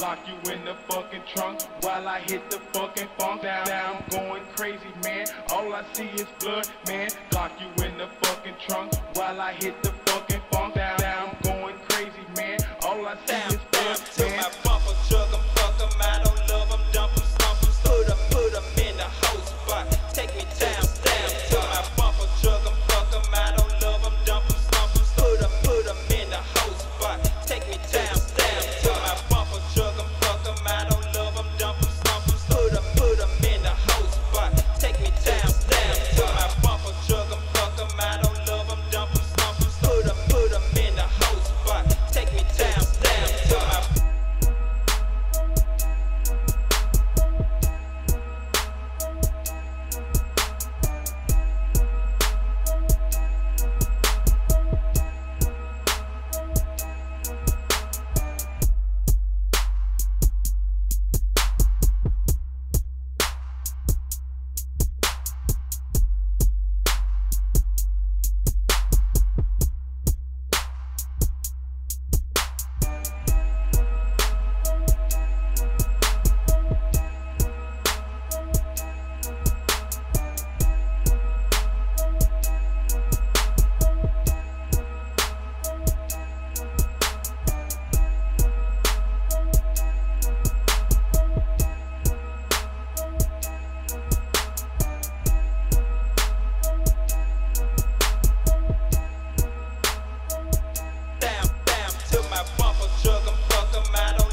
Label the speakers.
Speaker 1: Lock you in the fucking trunk while I hit the fucking funk. Down, down, I'm going crazy, man. All I see is blood, man. Lock you in the fucking trunk while I hit the fucking funk. Down, down, I'm going crazy, man. All I see
Speaker 2: down.
Speaker 1: is
Speaker 2: my bumper, chug em, fuck em, I don't